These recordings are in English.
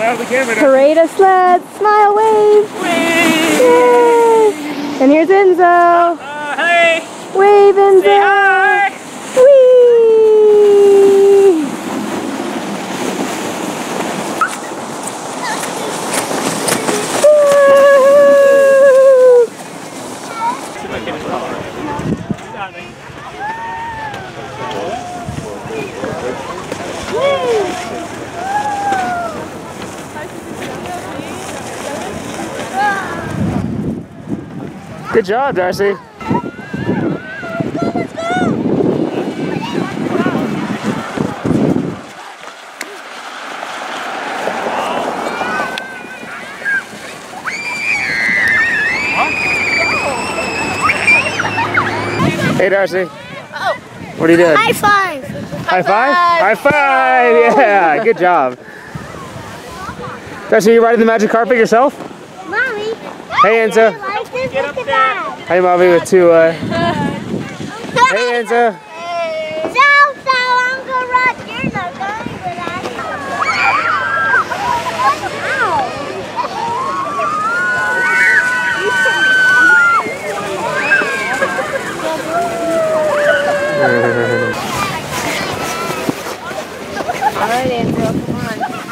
Smile the camera. Parade of sleds. Smile, wave. Yay. And here's Enzo. Uh, hey. Wave, Enzo. Good job, Darci. Hey, Darci. Oh. What are you doing? High five. High five? High five! Yeah, good job. Darci, you riding the magic carpet yourself? Mommy. Hey, Enzo. Like this, look. Hey, Mommy, with two, uh... Hey, Enzo. So, so, Uncle Rod, you're not going with us. All right, Enzo, come on.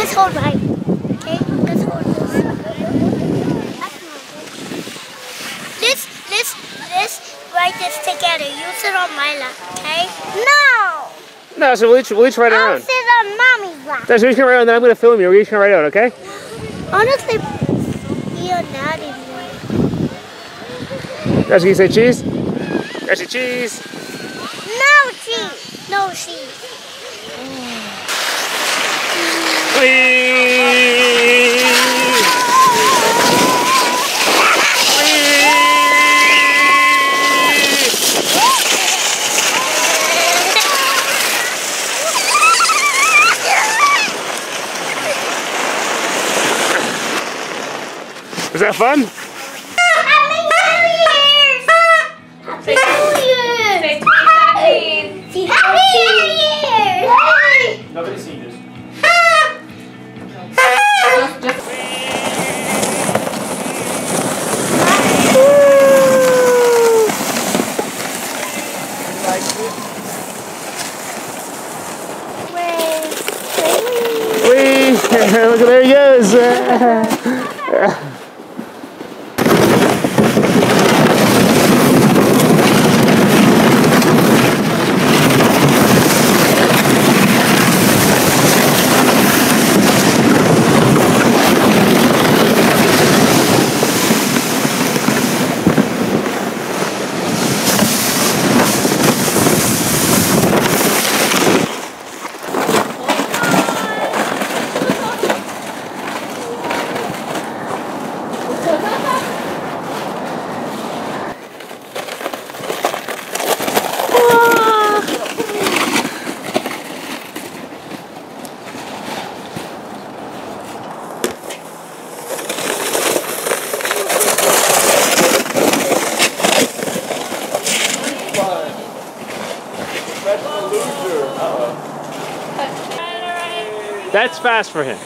Let's hold right. Okay, let's hold this. Let's, let's, let's write this together. You sit on my lap, okay? No! No, so we'll each, we'll each ride our I'll own. sit on mommy's lap. Darci, we're each gonna ride our own, then I'm gonna film you. We're each gonna ride our own, okay? Honestly, you're not in Darci, you say cheese? Darci, cheese. No cheese. No cheese. Whee! Was that fun? Happy New Year's! Happy New seen this. Whee! Look, there he goes. That's fast for him.